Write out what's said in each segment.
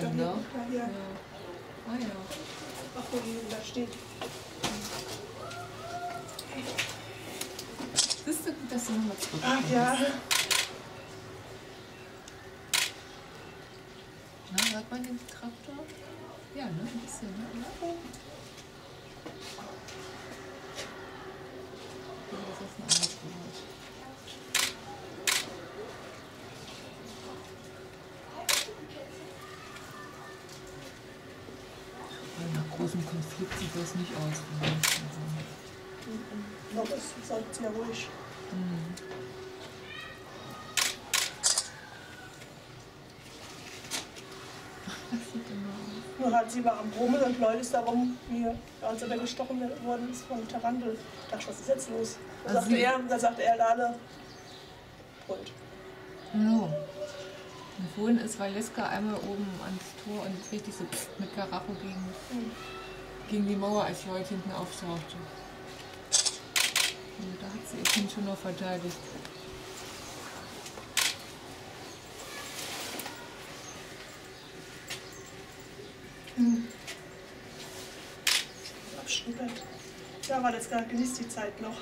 Doch ne? Ja, Ja. ja. Ah ja. Ach, wo die da steht. Siehst du, gut, dass du nochmal zurück Ach ja. Na, hört man den Traktor? Ja, ne? Ein bisschen, ne? Ja, das ist ein anderes Geräusch. Nach großem Konflikt sieht das nicht aus. Noch ist es halt sehr ruhig. Aus. Nur halt sie war am Brummeln und Leute ist darum, wie als er weggestochen worden ist von Tarantel. Ich dachte, was ist jetzt los? Da Also sagte er, da sagte er, Lale, brüllt. No. Vorhin ist Valeska einmal oben ans Tor und richtig so mit Karacho gegen, gegen die Mauer, als Lloyd hinten auftauchte. Und da hat sie ihr Kind schon noch verteidigt. Abschnippert. Ja, jetzt gar genießt die Zeit noch.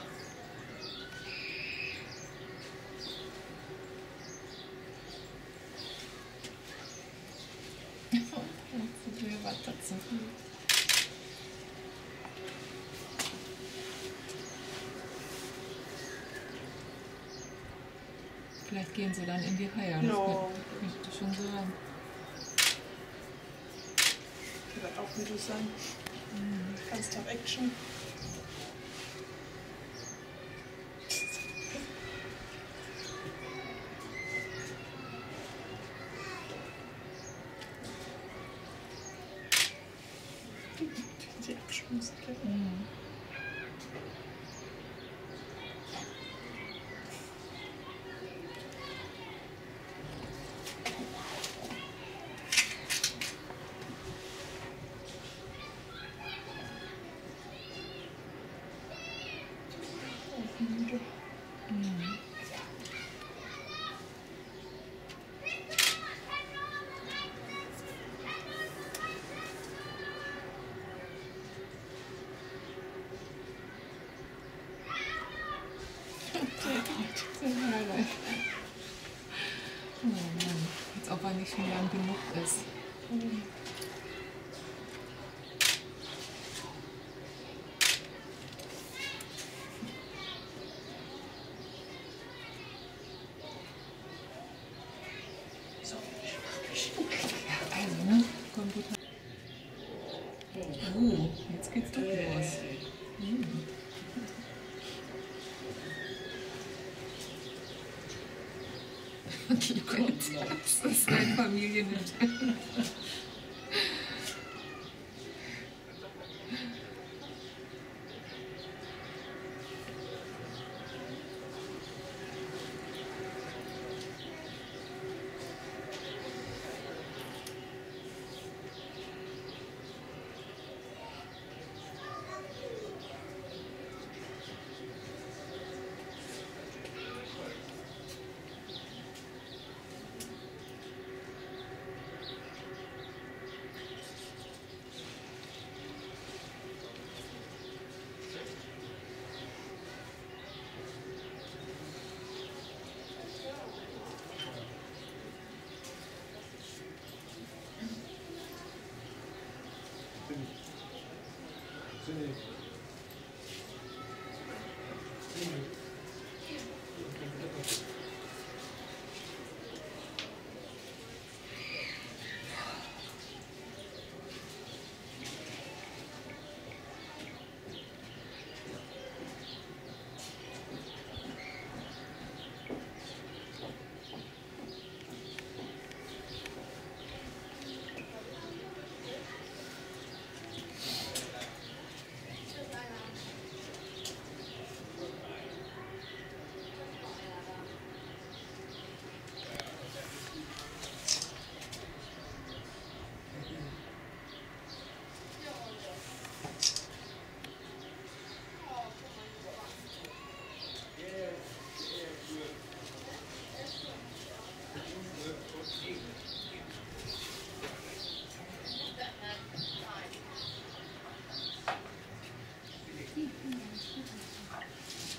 Vielleicht gehen sie dann in die Haie. Das Ja. könnte- schon sein. Die wird auch mittel sein. Ganz tough Action. Die Abschlussstelle. müde. Oh Mann, nicht schon lang genug ist. So, ich mach mich. Also, ne? Komm gut. Oh, jetzt geht's doch los. Hm. Das ist ein Familienhotel. 罪罪